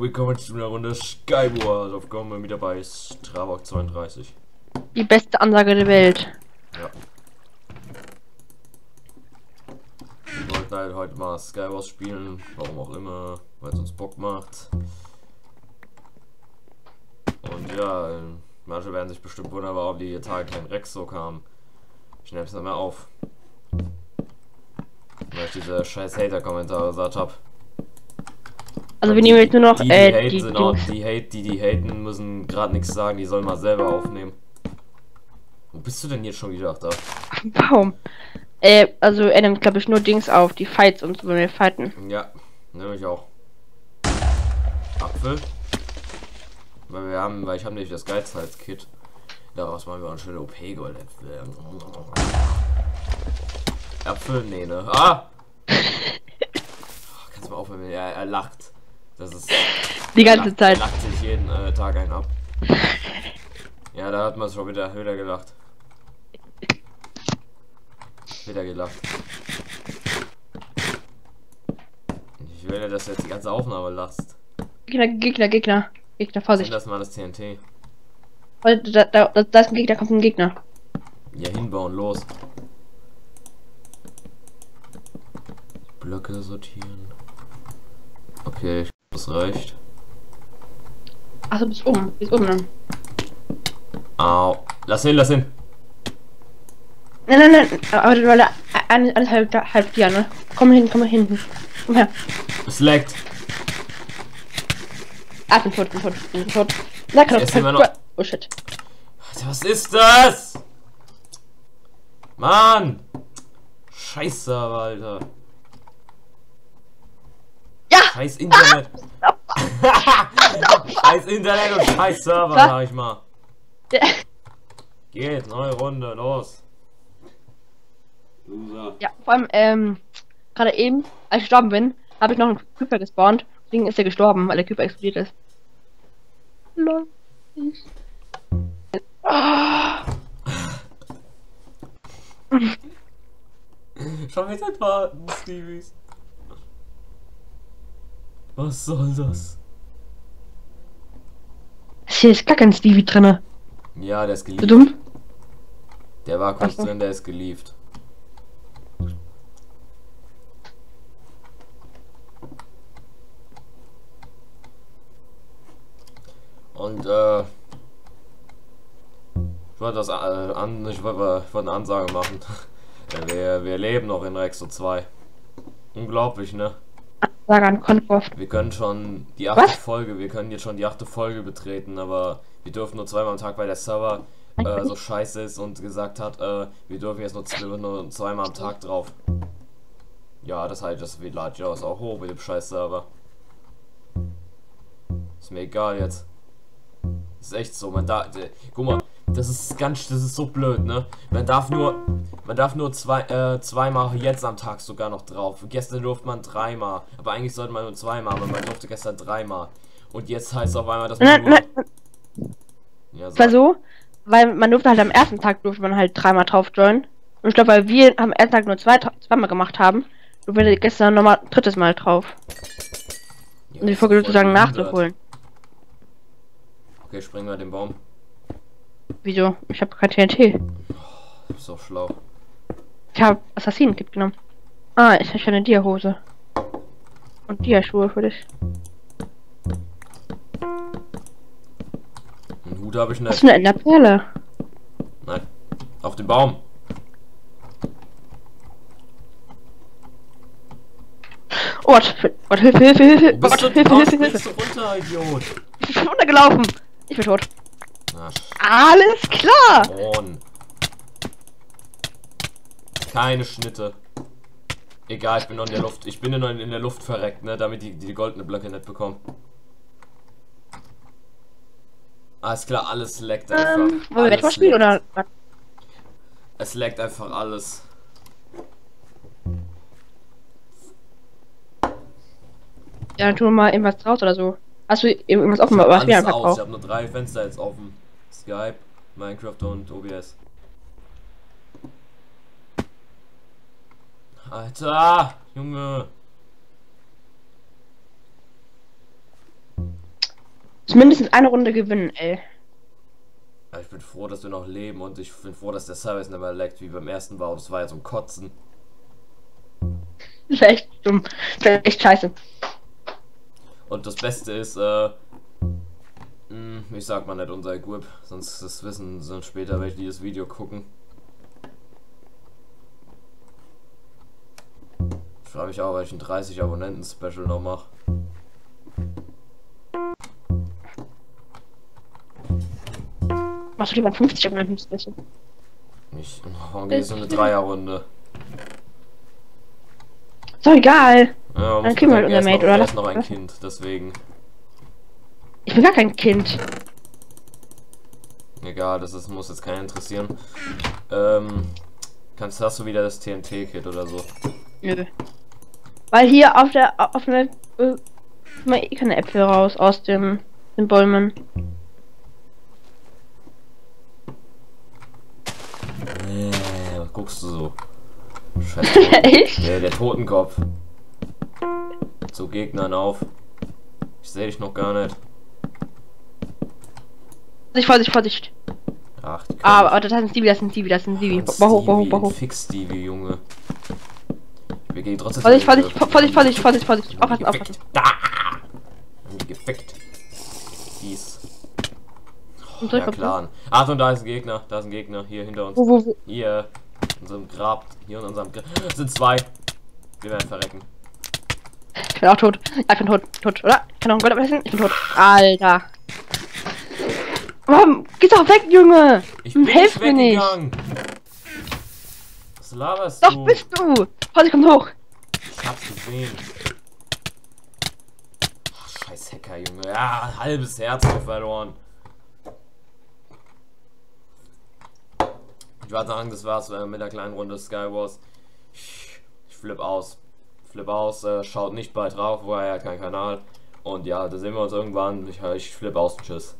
Willkommen zu einer Runde Skywars. Aufkommen mit dabei ist Trabok 32. Die beste Ansage der Welt. Ja. Wir wollten halt heute mal Skywars spielen, warum auch immer, weil es uns Bock macht. Und ja, manche werden sich bestimmt wundern, warum die Tage kein Rex so kam. Ich nehme es nicht mehr auf. Weil ich diese scheiß Hater-Kommentare gesagt habe. Also wir nehmen jetzt nur noch die, die, äh, haten die, sind auch, die, hate, die, die haten, müssen gerade nichts sagen, die sollen mal selber aufnehmen. Wo bist du denn jetzt schon wieder da? Warum? Äh, also er nimmt glaube ich nur Dings auf, die Fights und so, wenn wir fighten. Ja, nehme ich auch. Apfel. Weil wir haben, weil ich habe nicht das Geizhals-Kit. Daraus machen wir ein schöne OP-Gold. Apfel? Nee, ne? Ah! Kannst du mal aufhören, er, er lacht. Das ist. Die ganze lacht, Zeit. Er lacht sich jeden äh, Tag einen ab. Ja, da hat man schon wieder, wieder gelacht. Wieder gelacht. Ich will ja, dass du jetzt die ganze Aufnahme lachst. Gegner, Gegner, Gegner. Gegner, Vorsicht. das mal das TNT? Da, da, da, da ist ein Gegner, kommt ein Gegner. Ja, hinbauen, los. Blöcke sortieren. Okay, ich glaub, das reicht. Achso, bis oben. Bis oben dann. Au. Lass hin, lass hin. Nein, nein, nein. Aber er eine, alles halb, da- halb ja, ne? Komm hin, komm hinten. Komm her. Es leckt. Ah, bin tot, bin tot, bin tot. Na, kann noch- Oh shit. Was ist das? Mann! Scheiße, Alter. Scheiß Internet. scheiß Internet und scheiß Server, Was? sag ich mal. Geht, neue Runde, los. Loser. ja, vor allem, ähm, gerade eben, als ich gestorben bin, habe ich noch einen Creeper gespawnt. Deswegen ist er gestorben, weil der Creeper explodiert ist. Lol. Ah, Schon wieder warten, Stevies. Was soll das? hier ist gar kein Stevie drinne. Ja, der ist Du gelieft. dumm? Der war kurz drin, der ist gelieft. Und äh, ich wollte das äh, an, ich wollte, ich wollte eine Ansage machen. Wir, wir leben noch in Rexo 2. Unglaublich, ne? Sag an Konforf. Wir können schon die achte Was? Folge, wir können jetzt schon die achte Folge betreten, aber wir dürfen nur zweimal am Tag, weil der Server äh, so scheiße ist und gesagt hat, äh, wir dürfen jetzt nur, nur zweimal am Tag drauf. Ja, das heißt, das wird lad ja auch hoch mit dem scheiß Server. Ist mir egal jetzt. ist echt so, man darf, äh, guck mal, das ist ganz, das ist so blöd, ne? Man darf nur, man darf nur zwei, äh, zweimal jetzt am Tag sogar noch drauf. Gestern durfte man dreimal, aber eigentlich sollte man nur zweimal, aber man durfte gestern dreimal. Und jetzt heißt es auf einmal, dass man nur, nein, ja, Es war sag. so, weil man durfte halt am ersten Tag durfte man halt dreimal drauf joinen. Und ich glaube, weil wir am ersten Tag nur zwei, zweimal gemacht haben, durften wir gestern nochmal ein drittes Mal drauf. Ja, Um die Folge sozusagen nachzuholen. Okay, springen wir den Baum. Wieso? Ich habe kein TNT. Ist doch schlau. Ich habe Assassinen-Kit genommen. Ah, ich habe eine Dia-Hose. Und Dia-Schuhe für dich. Einen Hut habe ich Hast nicht. du eine Enderperle? Nein. Auf den Baum. Oh, warte, warte, Hilfe, Hilfe, Hilfe, Wo bist warte, du? Hilfe, Warum Hilfe, Hilfe. springst du runter, Idiot? Ich bin runtergelaufen. Ich bin tot. Alles klar. Spawn. Keine Schnitte. Egal, ich bin noch in der Luft. Ich bin noch in der Luft verreckt, ne, damit die, die goldene Blöcke nicht bekommen. Alles klar, alles leckt einfach. Ähm, wollen wir etwas spielen oder? Es leckt einfach alles. Ja, dann tun wir mal irgendwas raus oder so. Hast du irgendwas offen, Ich hab was wir alles aus. Ich habe nur drei Fenster jetzt offen. Skype, Minecraft und OBS. Alter! Junge. Muss mindestens eine Runde gewinnen, ey. Ich bin froh, dass wir noch leben und ich bin froh, dass der Service nicht mehr leckt, wie beim ersten Bau. Das war ja zum Kotzen. Das ist echt dumm. Das ist echt scheiße. Und das Beste ist, äh, ich sag mal nicht unser Grip, sonst das wissen sonst später welche die das Video gucken. Schreibe ich auch, weil ich ein 30 Abonnenten Special noch mache. Machst du lieber 50 Abonnenten Special? Ich, warum geht so eine Dreierrunde? Ist doch egal. Ja, Dann kriegen wir halt er unser Mate, noch, oder? er ist noch ein Kind, deswegen. Ich bin gar kein Kind. Egal, das ist, muss jetzt keinen interessieren. Ähm, kannst hast du wieder das TNT-Kit oder so? Nö. Weil hier auf der auf der äh, mal eh keine Äpfel raus aus dem den Bäumen. Nee, was guckst du so? Scheiß Echt? der, der Totenkopf. Zu Gegnern auf. Ich sehe dich noch gar nicht. Vorsicht, Vorsicht, Vorsicht. Ach, die Ah, aber das sind Stevie, das sind Stevie, das sind Stevie. Bau hoch, bau hoch, bau hoch. Fix Stevie, Junge. Wir gehen trotzdem. Vorsicht, Vorsicht, Vorsicht, Vorsicht, Vorsicht, Vorsicht. Aufpassen, aufpassen. Da! Haben die gefickt. Ja, drück auf klar. Achtung, da ist ein Gegner. Da ist ein Gegner. Hier hinter uns. Wo, wo, wo? Hier. In unserem Grab. Hier in unserem Grab. Sind zwei. Wir werden verrecken. Ich bin auch tot. Ja, ich bin tot, tot, oder? Ich kann noch ein Gold abmessen. Ich bin tot. Alter. Warum? Geh doch weg, Junge! Ich Hm, bin nicht mir nicht! Was laberst Doch, du? bist du! Vorsicht, kommt hoch! Ich hab's gesehen. Ach, scheiß Hacker, Junge. Ja, halbes Herz verloren. Ich würde sagen, das war's äh, mit der kleinen Runde Skywars. Ich, ich flipp aus. Flip aus, äh, schaut nicht bald drauf, wo er ja kein Kanal. Und ja, da sehen wir uns irgendwann. Ich, ich flipp aus. Tschüss.